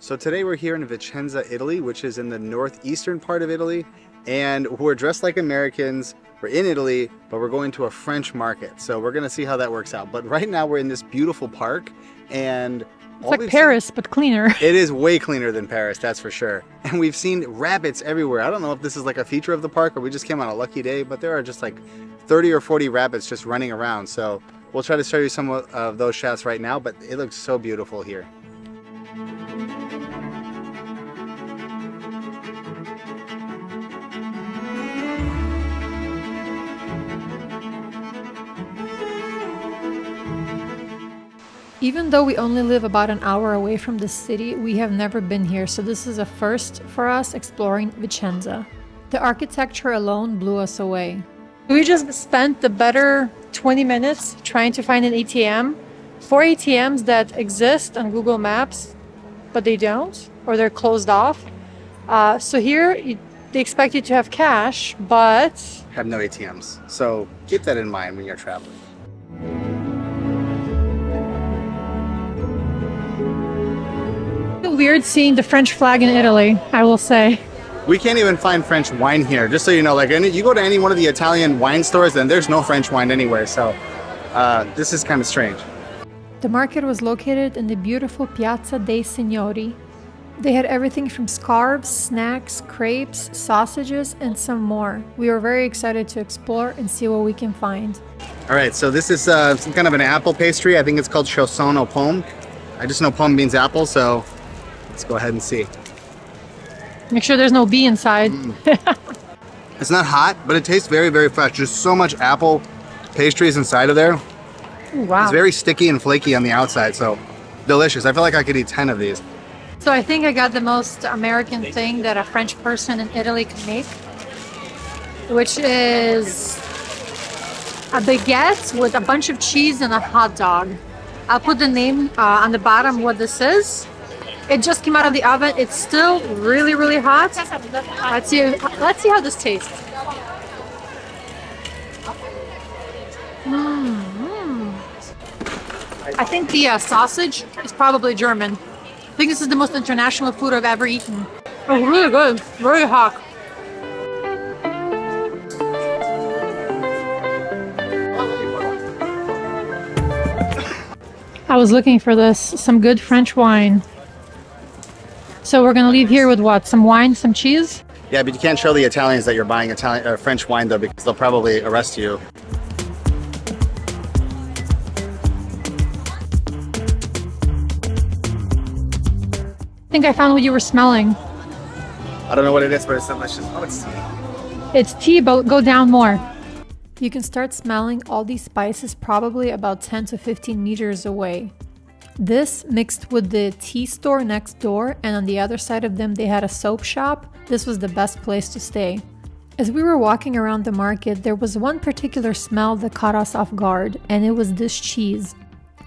So today we're here in Vicenza, Italy, which is in the northeastern part of Italy, and we're dressed like Americans. We're in Italy, but we're going to a French market. So we're gonna see how that works out. But right now we're in this beautiful park, and it's like Paris, seen, but cleaner. It is way cleaner than Paris, that's for sure. And we've seen rabbits everywhere. I don't know if this is like a feature of the park or we just came on a lucky day, but there are just like 30 or 40 rabbits just running around. So we'll try to show you some of those shots right now, but it looks so beautiful here. Even though we only live about an hour away from the city, we have never been here, so this is a first for us exploring Vicenza. The architecture alone blew us away. We just spent the better 20 minutes trying to find an ATM. Four ATMs that exist on Google Maps, but they don't, or they're closed off. Uh, so here, you, they expect you to have cash, but... Have no ATMs. So keep that in mind when you're traveling. Weird seeing the French flag in Italy, I will say. We can't even find French wine here. Just so you know, like any, you go to any one of the Italian wine stores, and there's no French wine anywhere. So uh, this is kind of strange. The market was located in the beautiful Piazza dei Signori. They had everything from scarves, snacks, crepes, sausages, and some more. We were very excited to explore and see what we can find. All right, so this is uh, some kind of an apple pastry. I think it's called chausson aux pommes. I just know pomme means apple, so Let's go ahead and see. Make sure there's no bee inside. Mm. it's not hot, but it tastes very, very fresh. There's so much apple pastries inside of there. Ooh, wow. It's very sticky and flaky on the outside, so delicious. I feel like I could eat 10 of these. So I think I got the most American thing that a French person in Italy can make, which is a baguette with a bunch of cheese and a hot dog. I'll put the name uh, on the bottom what this is. It just came out of the oven. It's still really, really hot. Let's see. Let's see how this tastes. Mm. I think the uh, sausage is probably German. I think this is the most international food I've ever eaten. Oh, really good. Very hot. I was looking for this, some good French wine. So we're gonna leave here with what? Some wine, some cheese? Yeah, but you can't show the Italians that you're buying Italian uh, French wine though, because they'll probably arrest you. I think I found what you were smelling. I don't know what it is, but it's delicious. Oh, it's tea. It's tea, but go down more. You can start smelling all these spices probably about 10 to 15 meters away. This mixed with the tea store next door, and on the other side of them, they had a soap shop. This was the best place to stay. As we were walking around the market, there was one particular smell that caught us off guard, and it was this cheese.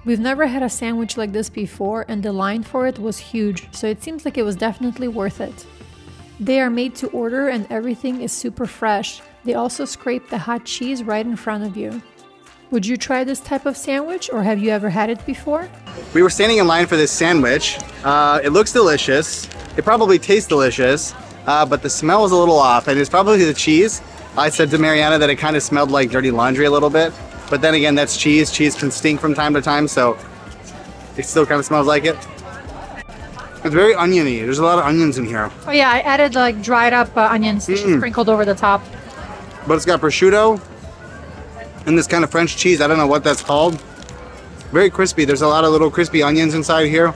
We've never had a sandwich like this before, and the line for it was huge, so it seems like it was definitely worth it. They are made to order, and everything is super fresh. They also scrape the hot cheese right in front of you. Would you try this type of sandwich or have you ever had it before? We were standing in line for this sandwich. Uh, it looks delicious. It probably tastes delicious, uh, but the smell was a little off and it's probably the cheese. I said to Maryana that it kind of smelled like dirty laundry a little bit, but then again, that's cheese. Cheese can stink from time to time, so it still kind of smells like it. It's very oniony. There's a lot of onions in here. Oh yeah, I added like dried up uh, onions mm. sprinkled over the top. But it's got prosciutto, and this kind of French cheese. I don't know what that's called. Very crispy. There's a lot of little crispy onions inside here.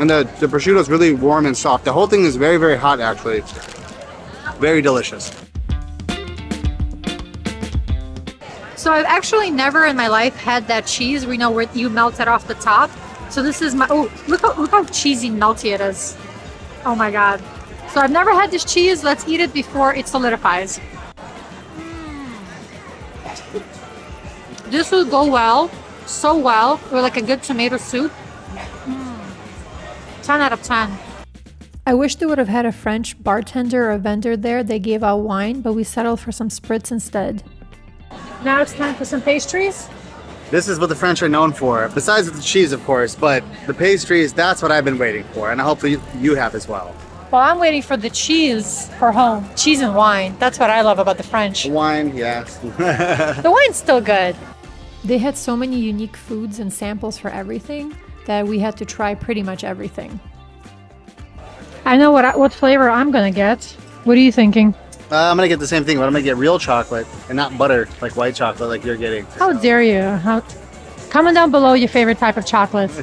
And the, the prosciutto is really warm and soft. The whole thing is very, very hot, actually. Very delicious. So I've actually never in my life had that cheese. We know where you melt it off the top. So this is my, oh, look how, look how cheesy melty it is. Oh my God. So I've never had this cheese. Let's eat it before it solidifies. Mm. This would go well, so well, with like a good tomato soup. Mm. 10 out of 10. I wish they would have had a French bartender or vendor there. They gave out wine, but we settled for some spritz instead. Now it's time for some pastries. This is what the French are known for, besides the cheese, of course, but the pastries, that's what I've been waiting for, and hopefully you have as well. Well, I'm waiting for the cheese for home. Cheese and wine. That's what I love about the French. Wine, yes. the wine's still good. They had so many unique foods and samples for everything that we had to try pretty much everything. I know what I, what flavor I'm gonna get. What are you thinking? Uh, I'm gonna get the same thing, but I'm gonna get real chocolate and not butter, like white chocolate, like you're getting. How dare you? How... Comment down below your favorite type of chocolate.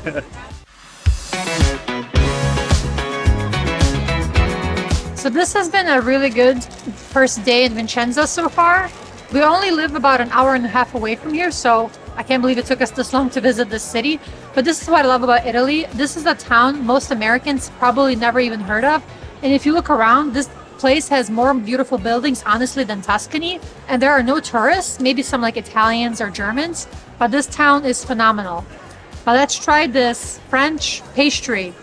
so this has been a really good first day in Vicenza so far. We only live about an hour and a half away from here, so I can't believe it took us this long to visit this city. But this is what I love about Italy. This is a town most Americans probably never even heard of. And if you look around, this place has more beautiful buildings, honestly, than Tuscany. And there are no tourists, maybe some like Italians or Germans. But this town is phenomenal. But let's try this French pastry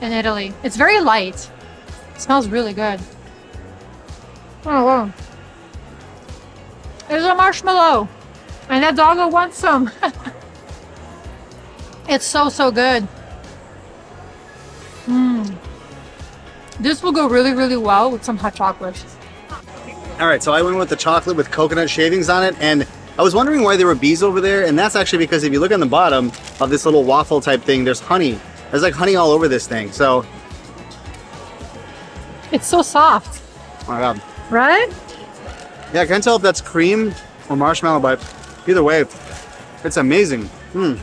in Italy. It's very light. It smells really good. Oh, wow. There's a marshmallow. And that doggo wants some. it's so, so good. Mmm. This will go really, really well with some hot chocolate. All right, so I went with the chocolate with coconut shavings on it, and I was wondering why there were bees over there, and that's actually because if you look on the bottom of this little waffle type thing, there's honey. There's like honey all over this thing, so. It's so soft. Oh my God. Right? Yeah, I can't tell if that's cream or marshmallow, but Either way, it's amazing. Mm.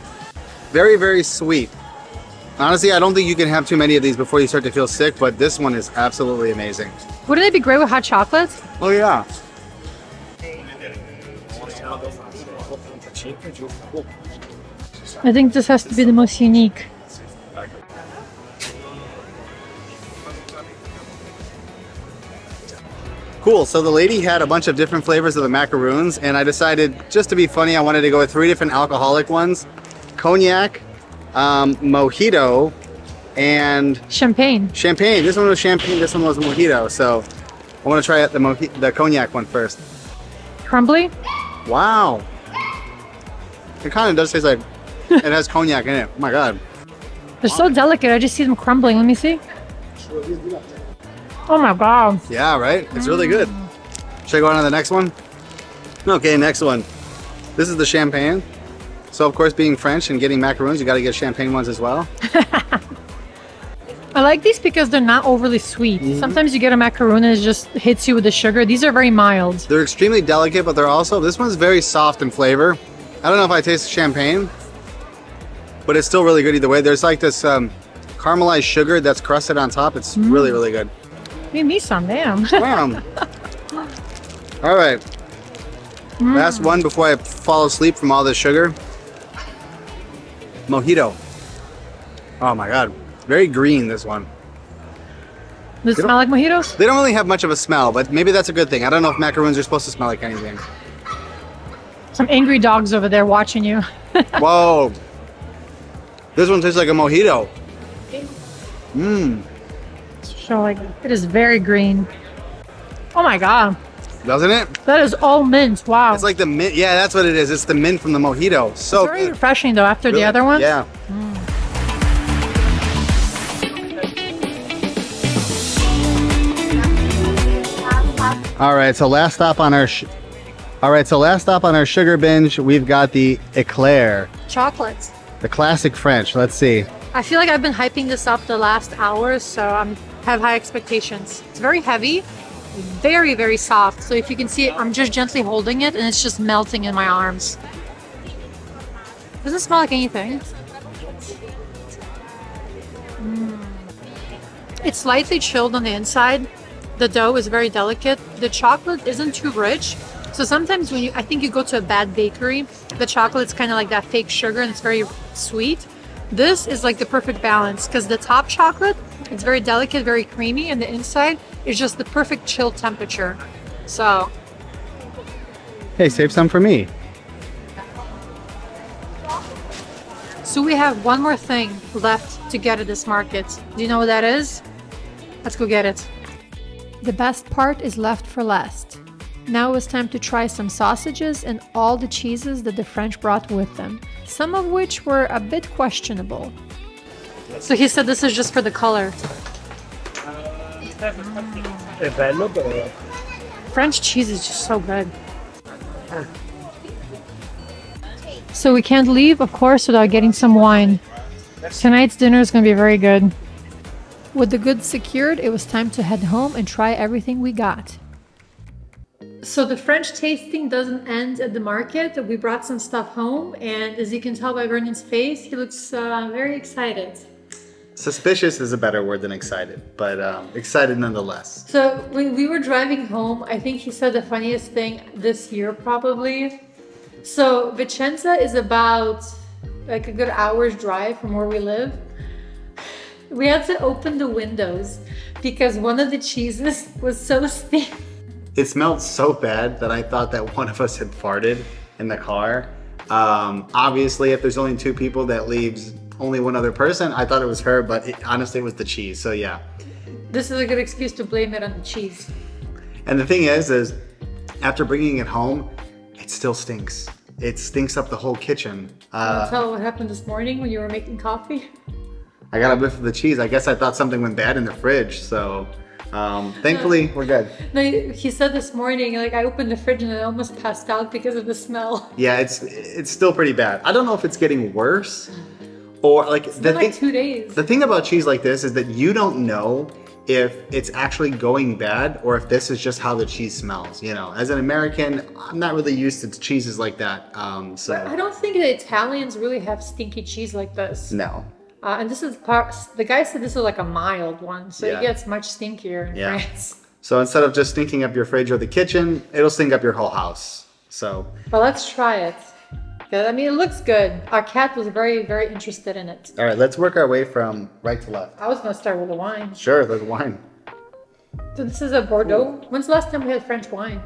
Very, very sweet. Honestly, I don't think you can have too many of these before you start to feel sick, but this one is absolutely amazing. Wouldn't it be great with hot chocolate? Oh, yeah. I think this has to be the most unique. Cool, so the lady had a bunch of different flavors of the macaroons and I decided just to be funny, I wanted to go with three different alcoholic ones. Cognac, um, mojito, and... Champagne. Champagne. This one was champagne, this one was mojito. So I want to try out the, the cognac one first. Crumbly? Wow. It kind of does taste like it has cognac in it. Oh my god. They're so delicate. I just see them crumbling. Let me see. Oh my god. Yeah, right? It's really good. Should I go on to the next one? Okay, next one. This is the champagne. So of course, being French and getting macaroons, you gotta get champagne ones as well. I like these because they're not overly sweet. Mm -hmm. Sometimes you get a macaroon and it just hits you with the sugar. These are very mild. They're extremely delicate, but they're also, this one's very soft in flavor. I don't know if I taste champagne, but it's still really good either way. There's like this um, caramelized sugar that's crusted on top. It's mm. really, really good. Give me some, damn. Damn. all right. Mm. Last one before I fall asleep from all this sugar. Mojito. Oh my god. Very green, this one. Does it smell like mojitos? They don't really have much of a smell, but maybe that's a good thing. I don't know if macaroons are supposed to smell like anything. Some angry dogs over there watching you. Whoa. This one tastes like a mojito. Mmm show like it is very green. Oh my god. Doesn't it? That is all mint. Wow. It's like the mint. Yeah, that's what it is. It's the mint from the mojito. So it's very good. refreshing though after really? the other one. Yeah. Mm. All right, so last stop on our All right, so last stop on our sugar binge, we've got the eclair. Chocolate. The classic French. Let's see. I feel like I've been hyping this up the last hour, so I'm have high expectations. It's very heavy, very, very soft. So if you can see it, I'm just gently holding it and it's just melting in my arms. Doesn't smell like anything. Mm. It's slightly chilled on the inside. The dough is very delicate. The chocolate isn't too rich. So sometimes when you, I think you go to a bad bakery, the chocolate's kind of like that fake sugar and it's very sweet. This is like the perfect balance because the top chocolate it's very delicate, very creamy, and the inside is just the perfect chill temperature. So. Hey, save some for me. So we have one more thing left to get at this market. Do you know what that is? Let's go get it. The best part is left for last. Now it was time to try some sausages and all the cheeses that the French brought with them, some of which were a bit questionable. So he said this is just for the color. È bello però. French cheese is just so good. So we can't leave, of course, without getting some wine. Tonight's dinner is going to be very good. With the goods secured, it was time to head home and try everything we got. So the French tasting doesn't end at the market. We brought some stuff home, and as you can tell by Vernon's face, he looks uh, very excited. Suspicious is a better word than excited, but um, excited nonetheless. So when we were driving home, I think he said the funniest thing this year probably. So Vicenza is about like a good hour's drive from where we live. We had to open the windows because one of the cheeses was so stinky. It smelled so bad that I thought that one of us had farted in the car. Um, obviously, if there's only two people, that leaves only one other person. I thought it was her, but it, honestly, it was the cheese. So yeah. This is a good excuse to blame it on the cheese. And the thing is, is after bringing it home, it still stinks. It stinks up the whole kitchen. Uh, tell what happened this morning when you were making coffee? I got a whiff of the cheese. I guess I thought something went bad in the fridge. So um, thankfully, we're good. No, he said this morning, like I opened the fridge and I almost passed out because of the smell. Yeah, it's it's still pretty bad. I don't know if it's getting worse or like It's the thing. like two days. The thing about cheese like this is that you don't know if it's actually going bad or if this is just how the cheese smells. You know, as an American, I'm not really used to cheeses like that. Um, I don't think the Italians really have stinky cheese like this. no. Uh, and this is part, the guy said this is like a mild one, so Yeah. it gets much stinkier in Yeah. France. So instead of just stinking up your fridge or the kitchen, it'll stink up your whole house. So But let's try it. 'Cause, I mean, it looks good. Our cat was very, very interested in it. all right, let's work our way from right to left. I was gonna start with the wine. Sure, there's wine. So this is a Bordeaux. When's the last time we had French wine?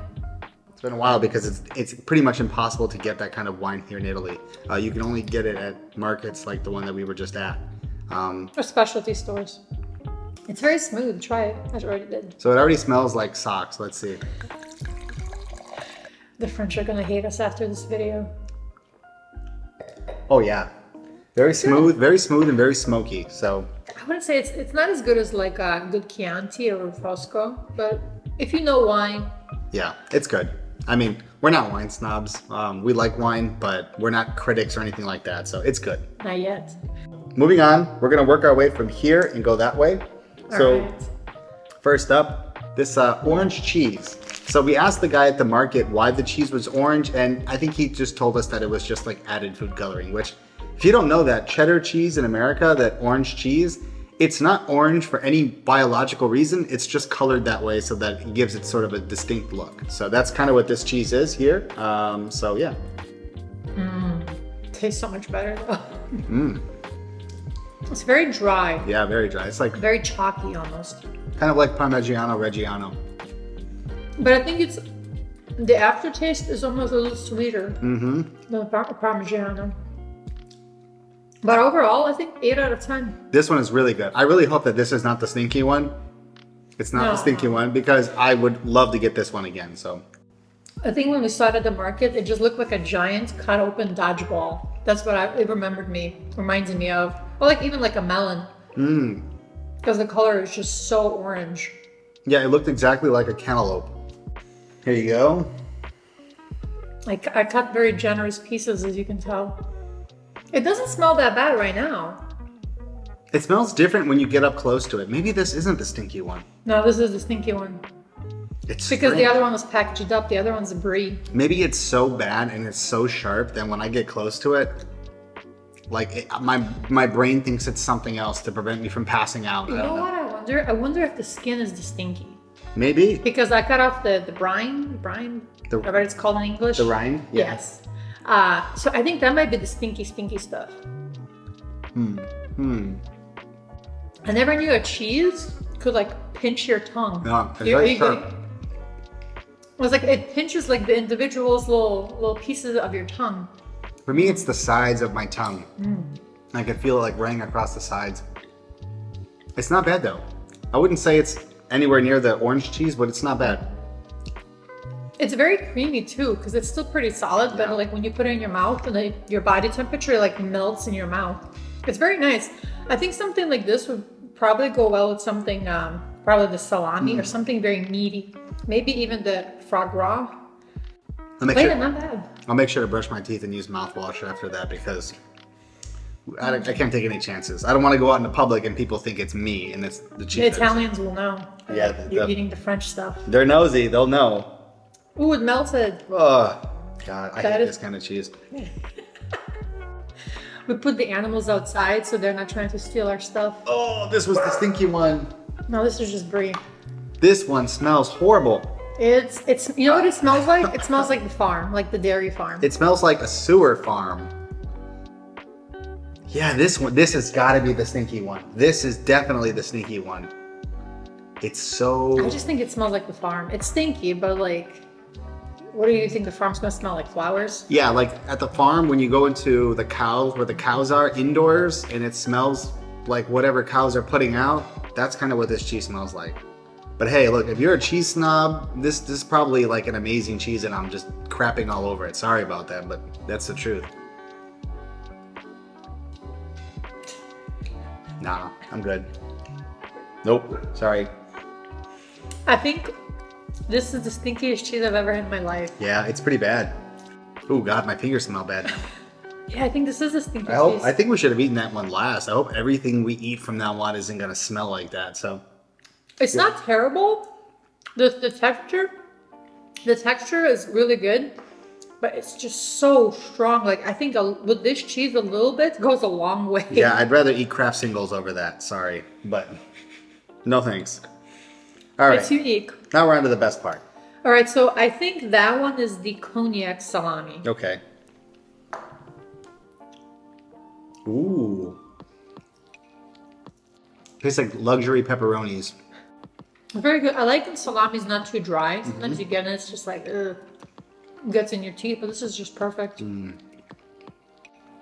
It's been a while because it's it's pretty much impossible to get that kind of wine here in Italy. Uh, you can only get it at markets like the one that we were just at. Um, Or specialty stores. It's very smooth. Try it. I already did. so it already smells like socks. Let's see. The French are gonna hate us after this video. Oh yeah, very smooth, very smooth and very smoky. So I wouldn't say it's it's not as good as like a good Chianti or Fosco, but if you know wine, yeah, it's good. I mean, we're not wine snobs. Um, we like wine, but we're not critics or anything like that. So it's good. not yet. Moving on, we're gonna work our way from here and go that way. So. Alright. First up, this uh, orange cheese. So we asked the guy at the market why the cheese was orange, and I think he just told us that it was just like added food coloring, which if you don't know that, cheddar cheese in America, that orange cheese, it's not orange for any biological reason. It's just colored that way so that it gives it sort of a distinct look. So that's kind of what this cheese is here. Um, so yeah. tastes so much better though. Mm. It's very dry, Yeah, very dry. It's like very chalky almost. kind of like Parmigiano Reggiano. But I think it's the aftertaste is almost a little sweeter Mm-hmm. than par- Parmigiano. But overall, I think eight out of ten. This one is really good. I really hope that this is not the stinky one. It's not No. the stinky one because I would love to get this one again. So I think when we saw it at the market, it just looked like a giant cut open dodgeball. That's what I, it remembered me, reminds me of. Or like even like a melon, mm. because the color is just so orange. yeah, it looked exactly like a cantaloupe. Here you go. Like I cut very generous pieces, as you can tell. It doesn't smell that bad right now. It smells different when you get up close to it. Maybe this isn't the stinky one. No, this is the stinky one. It's Because the other one was packaged up, the other one's a brie. Maybe it's so bad and it's so sharp that when I get close to it, like it, my my brain thinks it's something else to prevent me from passing out. You I know know. what I wonder? I wonder if the skin is the stinky. Maybe Because I cut off the, the brine, brine, The- whatever it's called in English. the rind. Yeah. Yes. Uh, so I think that might be the stinky, stinky stuff. Hmm. Hmm. I never knew a cheese could like pinch your tongue. No, it's You- very you- sharp. It was like it pinches like the individual's little little pieces of your tongue. For me, it's the sides of my tongue. Mm. I can feel it like running across the sides. It's not bad though. I wouldn't say it's anywhere near the orange cheese, but it's not bad. It's very creamy too, because it's still pretty solid. But Yeah. like when you put it in your mouth, and like your body temperature like melts in your mouth. It's very nice. I think something like this would probably go well with something, um, probably the salami Mm. or something very meaty. Maybe even the foie gras. I'll make, Wait, sure, not bad. I'll make sure to brush my teeth and use mouthwash after that because I, I can't take any chances. I don't want to go out in the public and people think it's me and it's the cheese. The. Italians will know. Yeah, the- You're the- eating the French stuff. They're nosy. They'll know. Ooh, it melted. Oh, God. I That hate is- this kind of cheese. We put the animals outside so they're not trying to steal our stuff. Oh, this was the stinky one. No, this is just brie. This one smells horrible. It's it's you know what it smells like? It smells like the farm, like the dairy farm. It smells like a sewer farm. Yeah, this one. This has got to be the stinky one. This is definitely the sneaky one. It's so. I just think it smells like the farm. It's stinky, but like, what do you think the farm's gonna smell like? Flowers? Yeah, like at the farm when you go into the cows where the cows are indoors and it smells like whatever cows are putting out. That's kind of what this cheese smells like. But hey, look, if you're a cheese snob, this this is probably like an amazing cheese and I'm just crapping all over it. Sorry about that, but that's the truth. Nah, I'm good. Nope, sorry. I think this is the stinkiest cheese I've ever had in my life. Yeah, it's pretty bad. Oh god, my fingers smell bad. Yeah, I think this is the stinkiest I hope. cheese. I think we should have eaten that one last. I hope everything we eat from now on isn't gonna smell like that. So It's not terrible. The the texture, the texture is really good, but it's just so strong. Like I think a, with this cheese, a little bit goes a long way. yeah, I'd rather eat Kraft Singles over that. Sorry, but no thanks. All right, it's unique. now we're on to the best part. All right, so I think that one is the cognac salami. Okay. Ooh. Tastes like luxury pepperonis. Very good. I like when salami's not too dry. Sometimes Mm-hmm. you get it, it's just like ugh, gets in your teeth, but this is just perfect. Mm.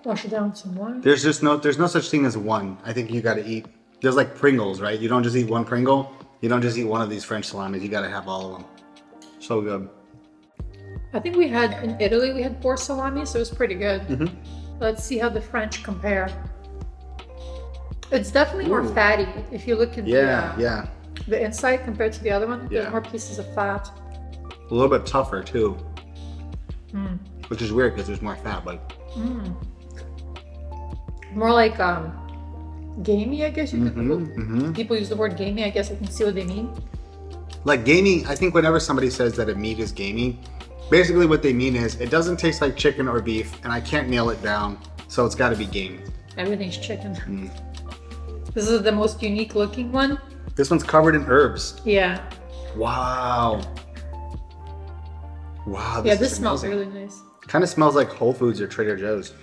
Wash it down with some water. There's just no. There's no such thing as one. I think you got to eat. There's like Pringles, right? You don't just eat one Pringle. You don't just eat one of these French salamis. You got to have all of them. So good. I think we had in Italy we had boar salami, so it was pretty good. Mm-hmm. Let's see how the French compare. It's definitely more fatty if you look at Yeah, the, uh, yeah. the inside compared to the other one. Yeah. There's more pieces of fat. A little bit tougher too. Hmm. Which is weird because there's more fat, but More like um, gamey, I guess you could. mm-hmm. People use the word gamey. I guess I can see what they mean. like gamey. I think whenever somebody says that a meat is gamey, basically what they mean is it doesn't taste like chicken or beef, and I can't nail it down, so it's got to be gamey. Everything's chicken. Mm. This is the most unique looking one. This one's covered in herbs. Yeah. Wow. Wow. yeah, this smells amazing. really nice. Kind of smells like Whole Foods or Trader Joe's.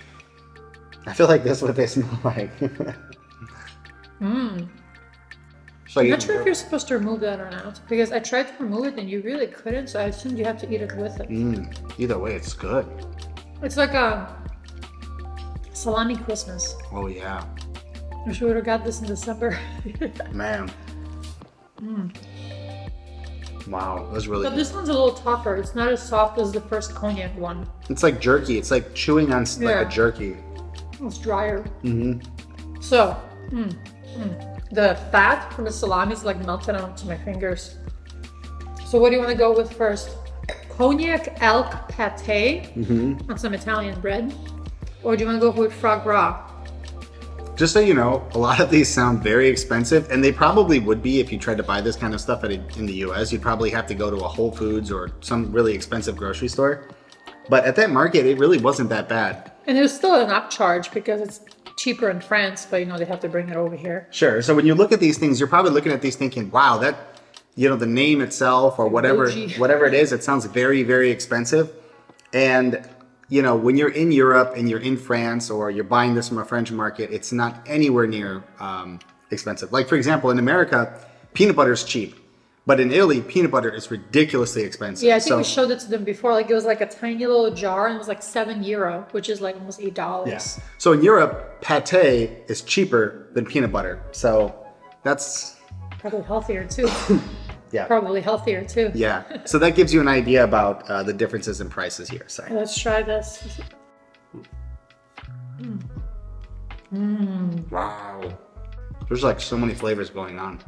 I feel like that's what they smell like. Mmm. So I'm not sure if you're supposed to remove that or not because I tried to remove it and you really couldn't, so I assumed you have to eat it with it. Mm, either way, it's good. It's like a salami Christmas. Oh yeah, Wish we would have got this in December. man. Wow, that was really but good. this one's a little tougher. It's not as soft as the first cognac one. It's like jerky. It's like chewing on s- like a jerky. It's drier. hmm So, mm, mm. the fat from the salami is like melted onto my fingers. So, what do you want to go with first? Cognac elk pate hmm on some Italian bread, or do you want to go with foie gras? Just so you know, a lot of these sound very expensive, and they probably would be if you tried to buy this kind of stuff at a, in the U.S. You'd probably have to go to a Whole Foods or some really expensive grocery store. But at that market, it really wasn't that bad. And it was still an upcharge because it's cheaper in France, but you know they have to bring it over here. Sure. So when you look at these things, you're probably looking at these thinking, "Wow, that you know the name itself or whatever whatever it is, it sounds very very expensive." And you know, when you're in Europe and you're in France or you're buying this from a French market, it's not anywhere near um, expensive. Like for example, in America, peanut butter is cheap, but in Italy, peanut butter is ridiculously expensive. Yeah, I think so, we showed it to them before. Like it was like a tiny little jar and it was like seven euro, which is like almost eight dollars. Yes. So in Europe, pate is cheaper than peanut butter. So that's Probably healthier too. Yeah. Probably healthier too. Yeah. So that gives you an idea about uh, the differences in prices here. Sorry. Let's try this. Wow. There's like so many flavors going on.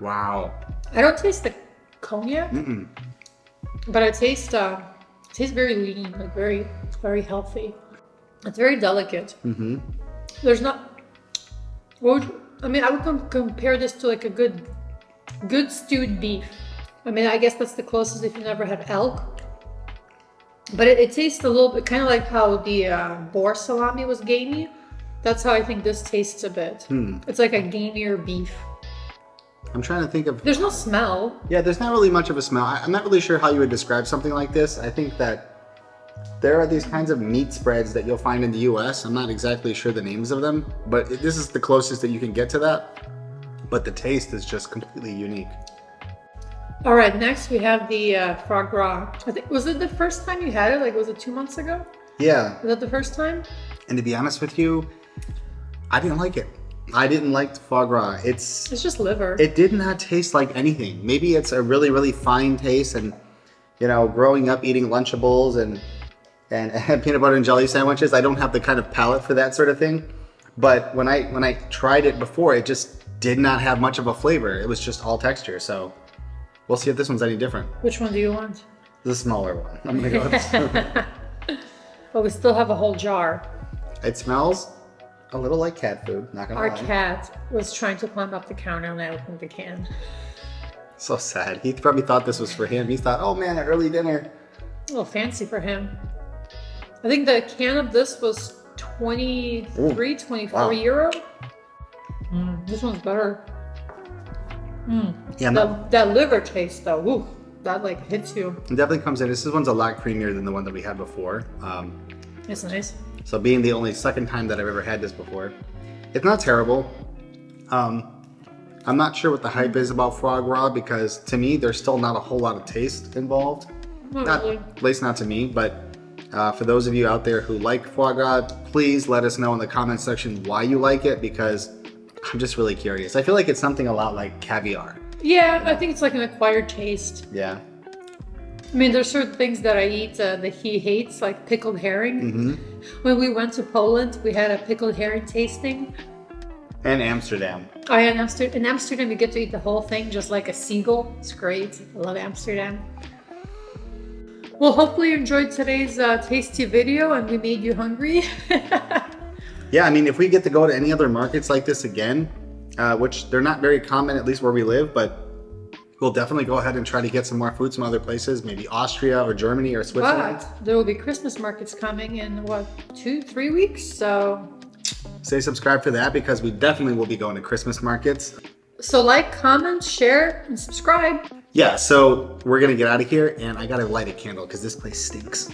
Wow. I don't taste the cognac, Mm-mm. but I taste uh, it tastes very lean, like very very healthy. It's very delicate. Mm-hmm. There's not. What would, I mean, I would com- compare this to like a good, good stewed beef. I mean, I guess that's the closest if you never had elk. But it, it tastes a little bit kind of like how the uh, boar salami was gamey. That's how I think this tastes a bit. Hmm. It's like a gamier beef. I'm trying to think of. There's no smell. Yeah, there's not really much of a smell. I, I'm not really sure how you would describe something like this. I think that there are these kinds of meat spreads that you'll find in the US. I'm not exactly sure the names of them, but it, this is the closest that you can get to that. But the taste is just completely unique. All right, next we have the uh, foie gras. I think was it the first time you had it? Like, was it two months ago? Yeah, Was that the first time? and to be honest with you, I didn't like it. I didn't like the foie gras. It's It's just liver. it did not taste like anything. Maybe it's a really, really fine taste, and you know, growing up eating Lunchables and and, and peanut butter and jelly sandwiches, I don't have the kind of palate for that sort of thing. But when I when I tried it before, it just did not have much of a flavor. It was just all texture. So we'll see if this one's any different. Which one do you want? The smaller one. I'm gonna go. With this one. But we still have a whole jar. it smells a little like cat food. Not gonna Our lie. cat was trying to climb up the counter and I opened the can. So sad. He probably thought this was for him. He thought, oh man, an early dinner. A little fancy for him. I think the can of this was 23, 24 Wow. euro. Mm, this one's better. Yeah, I'm not- That, that liver taste though, woo, that like hits you. it definitely comes in. This one's a lot creamier than the one that we had before. Um, It's nice. So being the only second time that I've ever had this before, it's not terrible. Um, I'm not sure what the hype is about foie gras because to me there's still not a whole lot of taste involved. Not Not, really. at least not to me, but uh, for those of you out there who like foie gras, please let us know in the comment section why you like it because I'm just really curious. I feel like it's something a lot like caviar. Yeah, I think it's like an acquired taste. Yeah. I mean, there's certain things that I eat uh, that he hates, like pickled herring. hmm When we went to Poland, we had a pickled herring tasting. And Amsterdam. I in Amsterdam, in Amsterdam, you get to eat the whole thing just like a seagull. It's great. I love Amsterdam. Well, hopefully you enjoyed today's uh, tasty video and we made you hungry. Yeah, I mean, if we get to go to any other markets like this again, uh, which they're not very common, at least where we live, but we'll definitely go ahead and try to get some more food from other places, maybe Austria or Germany or Switzerland. but there will be Christmas markets coming in what, two, three weeks? So, Say subscribe for that because we definitely will be going to Christmas markets. so like, comment, share, and subscribe. Yeah, so we're gonna get out of here, and I gotta light a candle because this place stinks.